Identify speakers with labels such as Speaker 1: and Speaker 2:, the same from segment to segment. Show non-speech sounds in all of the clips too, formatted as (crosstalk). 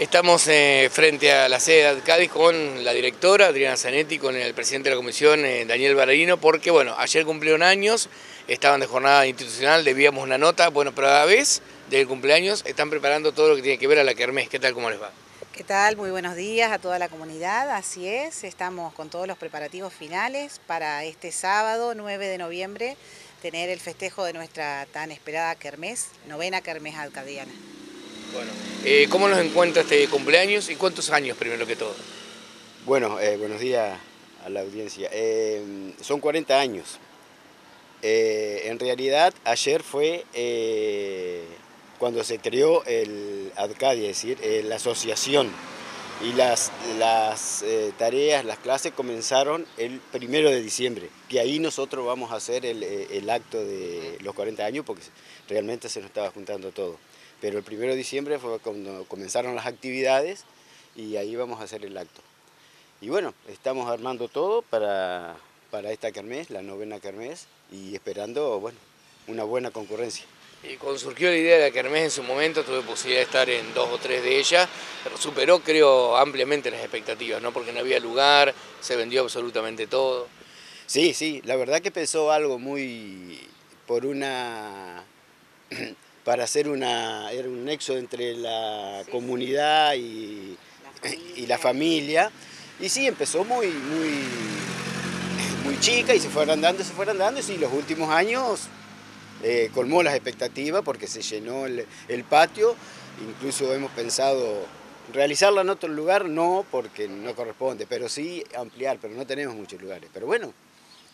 Speaker 1: Estamos eh, frente a la sede de Cádiz con la directora Adriana Zanetti, con el presidente de la comisión eh, Daniel Bararino, porque bueno, ayer cumplieron años, estaban de jornada institucional, debíamos una nota, bueno, pero a la vez del cumpleaños están preparando todo lo que tiene que ver a la Kermés. ¿Qué tal, cómo les va?
Speaker 2: ¿Qué tal? Muy buenos días a toda la comunidad, así es, estamos con todos los preparativos finales para este sábado 9 de noviembre tener el festejo de nuestra tan esperada Kermés, novena Kermés Alcadiana.
Speaker 1: Bueno, eh, ¿cómo nos encuentra este cumpleaños y cuántos años primero que todo?
Speaker 3: Bueno, eh, buenos días a la audiencia. Eh, son 40 años. en realidad ayer fue cuando se creó el ADCADI, es decir, la asociación. Y las, las tareas, las clases comenzaron el primero de diciembre, que ahí nosotros vamos a hacer el, el acto de los 40 años porque realmente se nos estaba juntando todo. Pero el 1 de diciembre fue cuando comenzaron las actividades y ahí vamos a hacer el acto. Y bueno, estamos armando todo para, para esta kermés, la novena kermés, y esperando bueno, una buena concurrencia.
Speaker 1: Y cuando surgió la idea de la kermés en su momento, tuve posibilidad de estar en dos o tres de ellas, pero superó creo ampliamente las expectativas, ¿no? porque no había lugar, se vendió absolutamente todo.
Speaker 3: Sí, sí, la verdad que pensó algo muy por una (clears throat) para hacer una, era un nexo entre la comunidad y la, (laughs) familia. Y sí, empezó muy, muy, muy chica y se fue agrandando, se fue agrandando. Y sí, los últimos años eh, colmó las expectativas porque se llenó el, patio. Incluso hemos pensado realizarla en otro lugar, no porque no corresponde, pero sí ampliar, pero no tenemos muchos lugares. Pero bueno,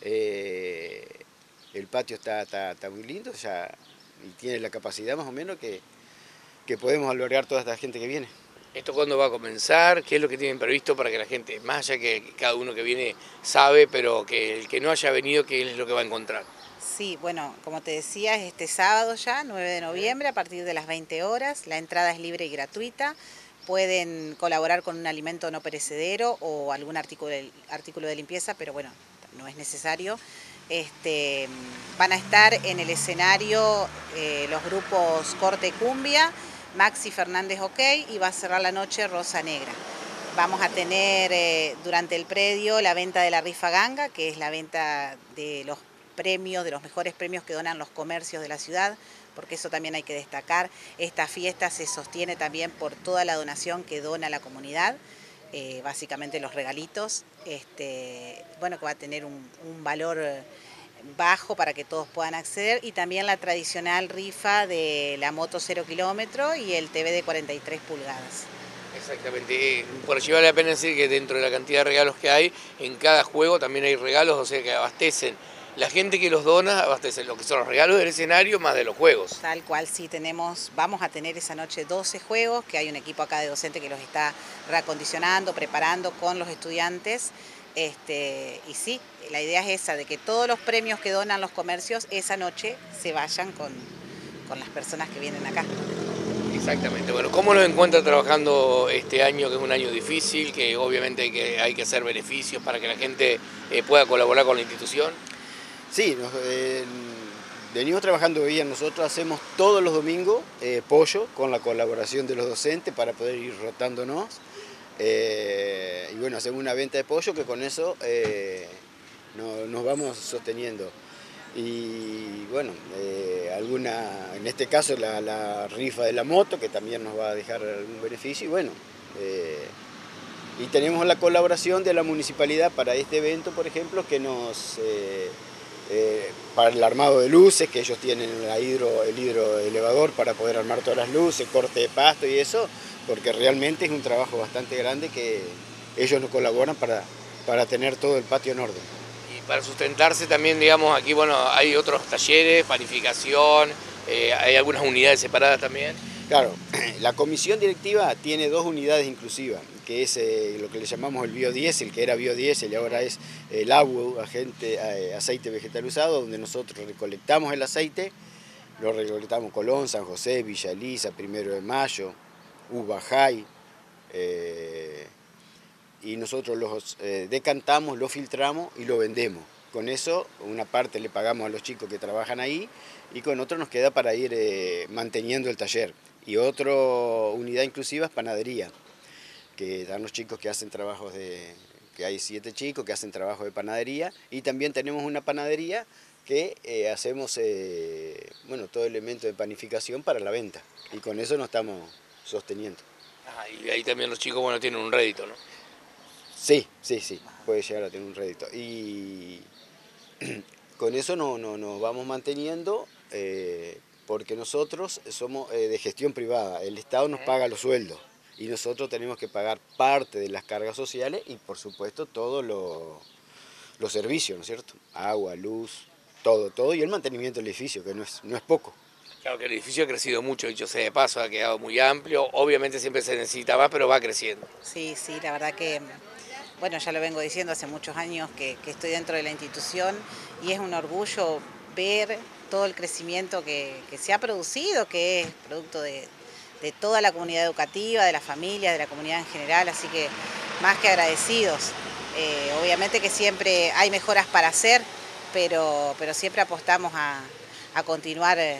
Speaker 3: eh, el patio está, está, está muy lindo, ya y tiene la capacidad más o menos que, que podemos albergar toda esta gente que viene.
Speaker 1: ¿Esto cuándo va a comenzar? ¿Qué es lo que tienen previsto para que la gente, más allá que cada uno que viene sabe, pero que el que no haya venido, qué es lo que va a encontrar?
Speaker 2: Sí, bueno, como te decía, es este sábado ya, 9 de noviembre, a partir de las 20 horas. La entrada es libre y gratuita. Pueden colaborar con un alimento no perecedero o algún artículo de, artículo de limpieza, pero bueno, no es necesario. Este, van a estar en el escenario eh, los grupos Corte Cumbia, Maxi Fernández OK y va a cerrar la noche Rosa Negra. Vamos a tener eh, durante el predio la venta de la rifa ganga, que es la venta de los premios, de los mejores premios que donan los comercios de la ciudad, porque eso también hay que destacar. Esta fiesta se sostiene también por toda la donación que dona la comunidad. Eh, básicamente los regalitos, este, bueno, que va a tener un, valor bajo para que todos puedan acceder y también la tradicional rifa de la moto 0 kilómetro y el TV de 43 pulgadas.
Speaker 1: Exactamente, por allí vale la pena decir que dentro de la cantidad de regalos que hay, en cada juego también hay regalos, o sea que abastecen la gente que los dona abastece lo que son los regalos del escenario más de los juegos.
Speaker 2: Tal cual, sí, tenemos, vamos a tener esa noche 12 juegos, que hay un equipo acá de docente que los está reacondicionando, preparando con los estudiantes. Este, y sí, la idea es esa, de que todos los premios que donan los comercios esa noche se vayan con, con las personas que vienen acá.
Speaker 1: Exactamente. Bueno, ¿cómo lo encuentra trabajando este año, que es un año difícil, que obviamente hay que, hay que hacer beneficios para que la gente eh, pueda colaborar con la institución?
Speaker 3: Sí, eh, venimos trabajando bien. Nosotros hacemos todos los domingos eh, pollo con la colaboración de los docentes para poder ir rotándonos. Eh, y bueno, hacemos una venta de pollo que con eso nos vamos sosteniendo. Y bueno, alguna, en este caso la, rifa de la moto, que también nos va a dejar algún beneficio. Y bueno, y tenemos la colaboración de la municipalidad para este evento, por ejemplo, que nos eh, para el armado de luces, que ellos tienen hidro, el hidroelevador para poder armar todas las luces, corte de pasto y eso, porque realmente es un trabajo bastante grande que ellos nos colaboran para, para tener todo el patio en orden.
Speaker 1: Y para sustentarse también, digamos, aquí bueno, hay otros talleres, panificación, eh, hay algunas unidades separadas también.
Speaker 3: Claro, (clears throat) la comisión directiva tiene dos unidades inclusivas, que es eh, lo que le llamamos el biodiesel, que era biodiesel y ahora es el agua, eh, aceite vegetal usado, donde nosotros recolectamos el aceite, lo recolectamos Colón, San José, Villa Elisa, Primero de Mayo, Ubajay, eh, y nosotros los decantamos, lo filtramos y lo vendemos. Con eso, una parte le pagamos a los chicos que trabajan ahí y con otro nos queda para ir manteniendo el taller Y otra unidad inclusiva es panadería, que dan los chicos que hacen trabajos de, que hay siete chicos que hacen trabajo de panadería y también tenemos una panadería que eh, hacemos eh, bueno, todo elemento de panificación para la venta y con eso nos estamos sosteniendo.
Speaker 1: y ahí también los chicos bueno, tienen un rédito, ¿no?
Speaker 3: Sí, sí, sí, puede llegar a tener un rédito. Y (clears throat) con eso no, no, nos vamos manteniendo eh, porque nosotros somos de gestión privada, el Estado nos paga los sueldos y nosotros tenemos que pagar parte de las cargas sociales y por supuesto todos los servicios, ¿no es cierto? Agua, luz, todo, todo y el mantenimiento del edificio, que no es, no es poco.
Speaker 1: Claro que el edificio ha crecido mucho, dicho sea de paso, ha quedado muy amplio, obviamente siempre se necesita más, pero va creciendo.
Speaker 2: Sí, sí, la verdad que, bueno, ya lo vengo diciendo hace muchos años que, estoy dentro de la institución y es un orgullo ver todo el crecimiento que, que se ha producido, que es producto de, de toda la comunidad educativa, de las familias, de la comunidad en general, así que más que agradecidos. Eh, obviamente que siempre hay mejoras para hacer, pero, pero siempre apostamos a, continuar eh,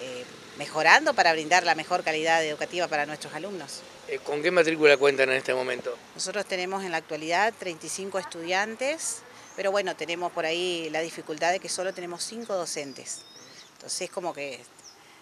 Speaker 2: eh, mejorando para brindar la mejor calidad educativa para nuestros alumnos.
Speaker 1: ¿Con qué matrícula cuentan en este momento?
Speaker 2: Nosotros tenemos en la actualidad 35 estudiantes, pero bueno, tenemos por ahí la dificultad de que solo tenemos 5 docentes. Entonces como que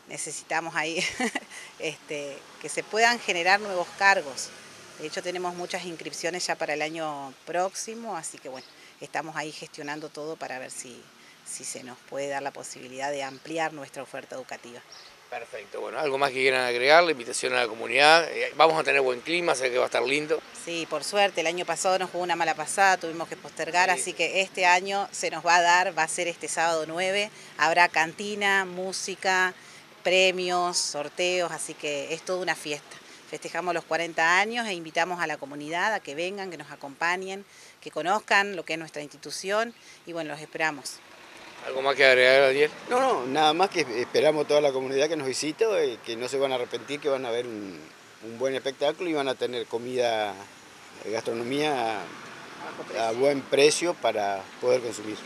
Speaker 2: necesitamos ahí (laughs) este, que se puedan generar nuevos cargos. De hecho tenemos muchas inscripciones ya para el año próximo, así que bueno, estamos ahí gestionando todo para ver si, si se nos puede dar la posibilidad de ampliar nuestra oferta educativa.
Speaker 1: Perfecto, bueno, algo más que quieran agregar, la invitación a la comunidad, eh, vamos a tener buen clima, sé que va a estar lindo.
Speaker 2: Sí, por suerte, el año pasado nos jugó una mala pasada, tuvimos que postergar, así que este año se nos va a dar, va a ser este sábado 9, habrá cantina, música, premios, sorteos, así que es toda una fiesta. Festejamos los 40 años e invitamos a la comunidad a que vengan, que nos acompañen, que conozcan lo que es nuestra institución y bueno, los esperamos.
Speaker 1: ¿Algo más que agregar, Daniel?
Speaker 3: No, no, nada más que esperamos toda la comunidad que nos visite, eh, que no se van a arrepentir, que van a ver un buen espectáculo y van a tener comida, gastronomía a buen precio para poder consumir.